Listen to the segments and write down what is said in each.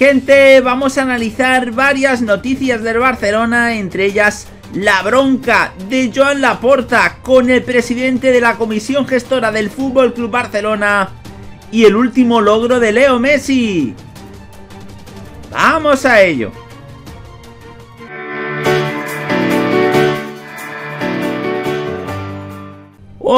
Gente, vamos a analizar varias noticias del Barcelona, entre ellas la bronca de Joan Laporta con el presidente de la comisión gestora del Fútbol Club Barcelona y el último logro de Leo Messi. Vamos a ello.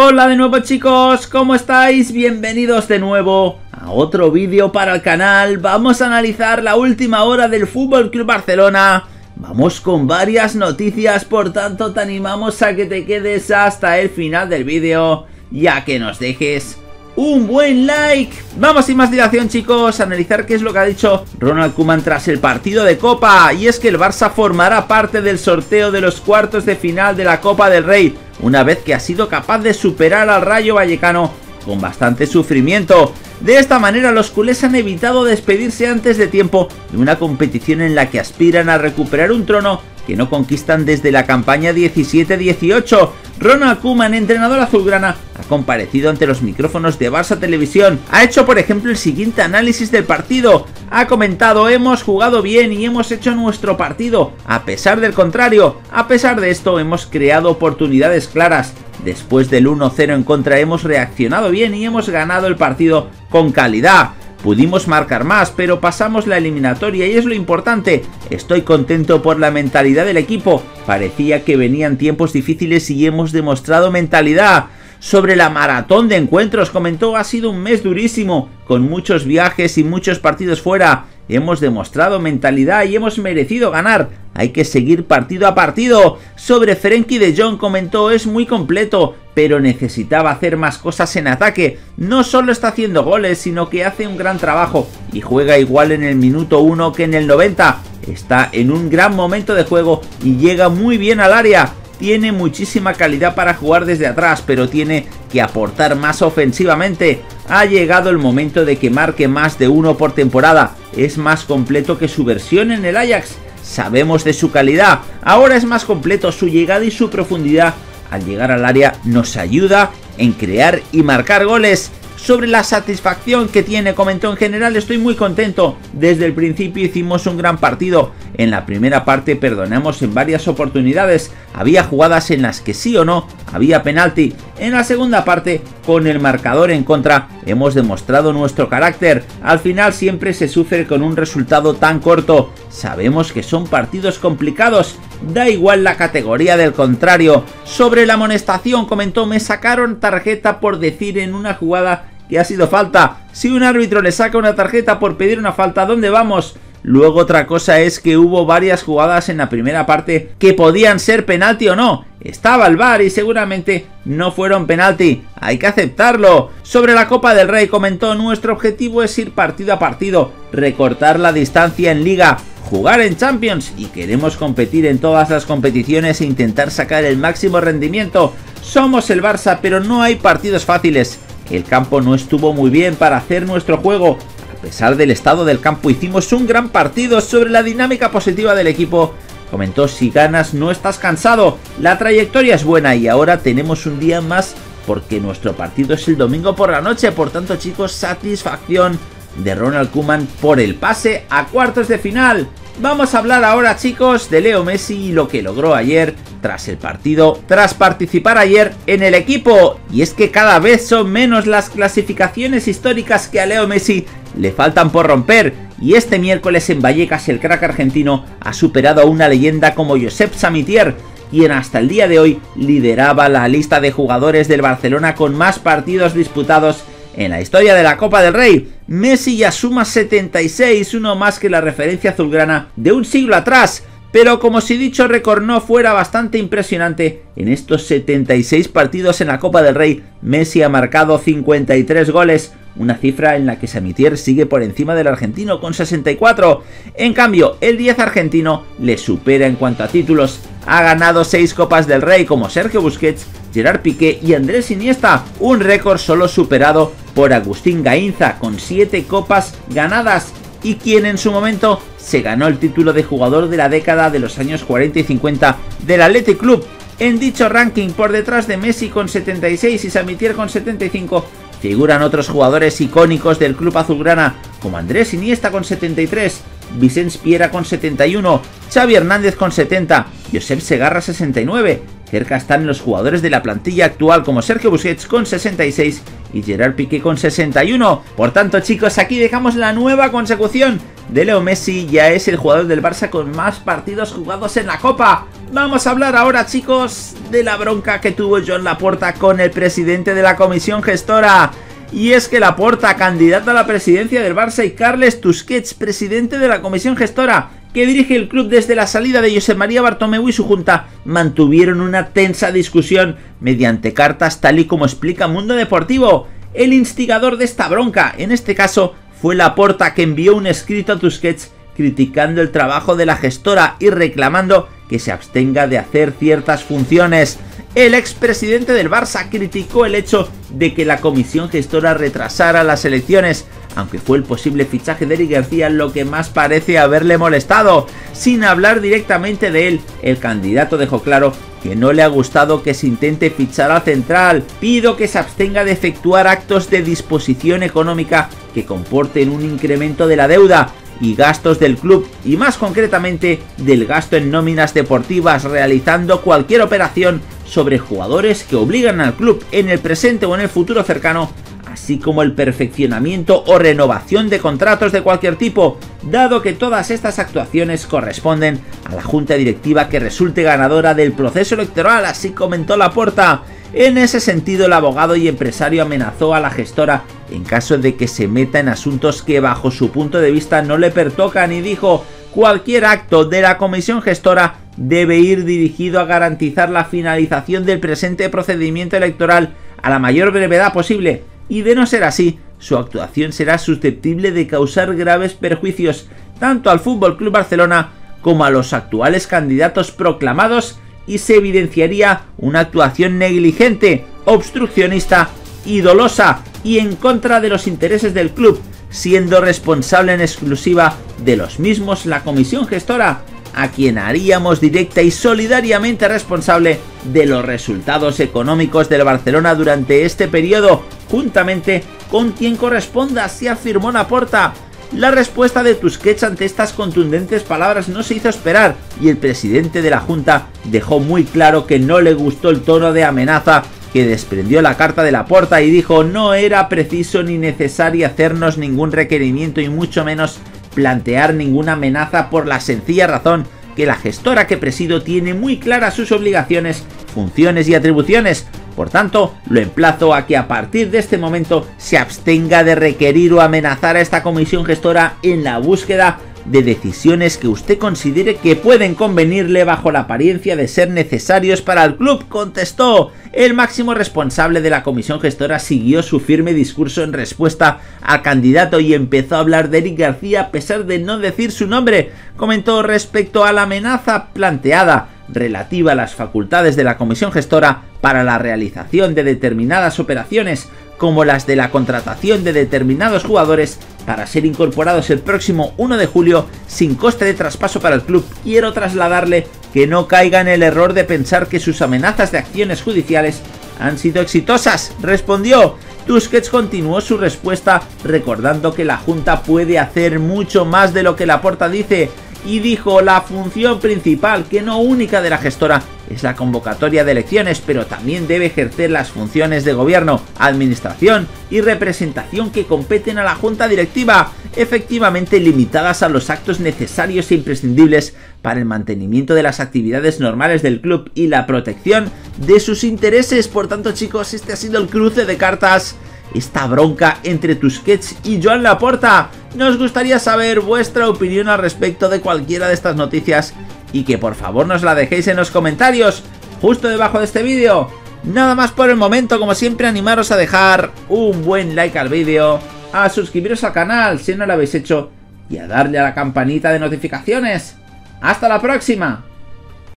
Hola de nuevo chicos, ¿cómo estáis? Bienvenidos de nuevo a otro vídeo para el canal. Vamos a analizar la última hora del Fútbol Club Barcelona. Vamos con varias noticias, por tanto te animamos a que te quedes hasta el final del vídeo ya que nos dejes un buen like. Vamos sin más dilación chicos, a analizar qué es lo que ha dicho Ronald Koeman tras el partido de Copa. Y es que el Barça formará parte del sorteo de los cuartos de final de la Copa del Rey una vez que ha sido capaz de superar al Rayo Vallecano con bastante sufrimiento. De esta manera los culés han evitado despedirse antes de tiempo de una competición en la que aspiran a recuperar un trono que no conquistan desde la campaña 17-18. Ronald Koeman, entrenador azulgrana, ha comparecido ante los micrófonos de Barça Televisión. Ha hecho, por ejemplo, el siguiente análisis del partido. Ha comentado, hemos jugado bien y hemos hecho nuestro partido. A pesar del contrario, a pesar de esto, hemos creado oportunidades claras. Después del 1-0 en contra hemos reaccionado bien y hemos ganado el partido con calidad. Pudimos marcar más, pero pasamos la eliminatoria y es lo importante. Estoy contento por la mentalidad del equipo. Parecía que venían tiempos difíciles y hemos demostrado mentalidad. Sobre la maratón de encuentros comentó ha sido un mes durísimo, con muchos viajes y muchos partidos fuera. Hemos demostrado mentalidad y hemos merecido ganar. Hay que seguir partido a partido. Sobre Frenkie de Jong comentó es muy completo, pero necesitaba hacer más cosas en ataque. No solo está haciendo goles, sino que hace un gran trabajo y juega igual en el minuto 1 que en el 90. Está en un gran momento de juego y llega muy bien al área. Tiene muchísima calidad para jugar desde atrás, pero tiene que aportar más ofensivamente. Ha llegado el momento de que marque más de uno por temporada. Es más completo que su versión en el Ajax. Sabemos de su calidad. Ahora es más completo su llegada y su profundidad al llegar al área nos ayuda en crear y marcar goles. Sobre la satisfacción que tiene, comentó en general, estoy muy contento. Desde el principio hicimos un gran partido. En la primera parte perdonamos en varias oportunidades. Había jugadas en las que sí o no había penalti. En la segunda parte, con el marcador en contra, hemos demostrado nuestro carácter. Al final siempre se sufre con un resultado tan corto. Sabemos que son partidos complicados da igual la categoría del contrario. Sobre la amonestación comentó, me sacaron tarjeta por decir en una jugada que ha sido falta. Si un árbitro le saca una tarjeta por pedir una falta, ¿dónde vamos? Luego otra cosa es que hubo varias jugadas en la primera parte que podían ser penalti o no. Estaba el bar y seguramente no fueron penalti. Hay que aceptarlo. Sobre la Copa del Rey comentó, nuestro objetivo es ir partido a partido, recortar la distancia en liga, jugar en Champions y queremos competir en todas las competiciones e intentar sacar el máximo rendimiento. Somos el Barça, pero no hay partidos fáciles. El campo no estuvo muy bien para hacer nuestro juego. A pesar del estado del campo hicimos un gran partido sobre la dinámica positiva del equipo. Comentó, si ganas no estás cansado, la trayectoria es buena y ahora tenemos un día más porque nuestro partido es el domingo por la noche. Por tanto chicos, satisfacción de Ronald Koeman por el pase a cuartos de final. Vamos a hablar ahora chicos de Leo Messi y lo que logró ayer tras el partido, tras participar ayer en el equipo. Y es que cada vez son menos las clasificaciones históricas que a Leo Messi le faltan por romper. Y este miércoles en Vallecas el crack argentino ha superado a una leyenda como Josep Samitier, quien hasta el día de hoy lideraba la lista de jugadores del Barcelona con más partidos disputados en la historia de la Copa del Rey, Messi ya suma 76, uno más que la referencia azulgrana de un siglo atrás. Pero como si dicho récord no fuera bastante impresionante, en estos 76 partidos en la Copa del Rey, Messi ha marcado 53 goles, una cifra en la que Samitier sigue por encima del argentino con 64. En cambio, el 10 argentino le supera en cuanto a títulos. Ha ganado 6 Copas del Rey como Sergio Busquets, Gerard Piqué y Andrés Iniesta, un récord solo superado por Agustín Gainza con 7 copas ganadas y quien en su momento se ganó el título de jugador de la década de los años 40 y 50 del Athletic Club. En dicho ranking, por detrás de Messi con 76 y Samitier con 75, Figuran otros jugadores icónicos del club azulgrana como Andrés Iniesta con 73, Vicente Piera con 71, Xavi Hernández con 70, Josep Segarra 69. Cerca están los jugadores de la plantilla actual como Sergio Busquets con 66 y Gerard Piqué con 61. Por tanto chicos, aquí dejamos la nueva consecución de Leo Messi, ya es el jugador del Barça con más partidos jugados en la Copa. Vamos a hablar ahora chicos de la bronca que tuvo John Laporta con el presidente de la comisión gestora. Y es que Laporta, candidato a la presidencia del Barça, y Carles Tusquets, presidente de la comisión gestora, que dirige el club desde la salida de José María Bartomeu y su junta, mantuvieron una tensa discusión mediante cartas tal y como explica Mundo Deportivo. El instigador de esta bronca, en este caso, fue Laporta que envió un escrito a Tusquets criticando el trabajo de la gestora y reclamando que se abstenga de hacer ciertas funciones. El expresidente del Barça criticó el hecho de que la comisión gestora retrasara las elecciones, aunque fue el posible fichaje de Eric García lo que más parece haberle molestado. Sin hablar directamente de él, el candidato dejó claro que no le ha gustado que se intente fichar a Central. Pido que se abstenga de efectuar actos de disposición económica que comporten un incremento de la deuda y gastos del club y más concretamente del gasto en nóminas deportivas realizando cualquier operación sobre jugadores que obligan al club en el presente o en el futuro cercano, así como el perfeccionamiento o renovación de contratos de cualquier tipo, dado que todas estas actuaciones corresponden a la junta directiva que resulte ganadora del proceso electoral, así comentó la puerta. En ese sentido, el abogado y empresario amenazó a la gestora en caso de que se meta en asuntos que bajo su punto de vista no le pertocan y dijo cualquier acto de la comisión gestora debe ir dirigido a garantizar la finalización del presente procedimiento electoral a la mayor brevedad posible y de no ser así, su actuación será susceptible de causar graves perjuicios tanto al Fútbol Club Barcelona como a los actuales candidatos proclamados y se evidenciaría una actuación negligente, obstruccionista y dolosa y en contra de los intereses del club, siendo responsable en exclusiva de los mismos la comisión gestora a quien haríamos directa y solidariamente responsable de los resultados económicos del Barcelona durante este periodo, juntamente con quien corresponda, se afirmó Laporta. La respuesta de Tusquets ante estas contundentes palabras no se hizo esperar y el presidente de la Junta dejó muy claro que no le gustó el tono de amenaza que desprendió la carta de la puerta y dijo no era preciso ni necesario hacernos ningún requerimiento y mucho menos plantear ninguna amenaza por la sencilla razón que la gestora que presido tiene muy claras sus obligaciones, funciones y atribuciones. Por tanto, lo emplazo a que a partir de este momento se abstenga de requerir o amenazar a esta comisión gestora en la búsqueda de decisiones que usted considere que pueden convenirle bajo la apariencia de ser necesarios para el club, contestó. El máximo responsable de la comisión gestora siguió su firme discurso en respuesta al candidato y empezó a hablar de Eric García a pesar de no decir su nombre. Comentó respecto a la amenaza planteada relativa a las facultades de la comisión gestora para la realización de determinadas operaciones como las de la contratación de determinados jugadores para ser incorporados el próximo 1 de julio sin coste de traspaso para el club, quiero trasladarle que no caiga en el error de pensar que sus amenazas de acciones judiciales han sido exitosas, respondió. Tusquets continuó su respuesta recordando que la Junta puede hacer mucho más de lo que la porta dice y dijo la función principal, que no única de la gestora, es la convocatoria de elecciones, pero también debe ejercer las funciones de gobierno, administración y representación que competen a la junta directiva, efectivamente limitadas a los actos necesarios e imprescindibles para el mantenimiento de las actividades normales del club y la protección de sus intereses. Por tanto, chicos, este ha sido el cruce de cartas esta bronca entre Tusquets y Joan Laporta. Nos gustaría saber vuestra opinión al respecto de cualquiera de estas noticias y que por favor nos la dejéis en los comentarios justo debajo de este vídeo. Nada más por el momento, como siempre animaros a dejar un buen like al vídeo, a suscribiros al canal si no lo habéis hecho y a darle a la campanita de notificaciones. ¡Hasta la próxima!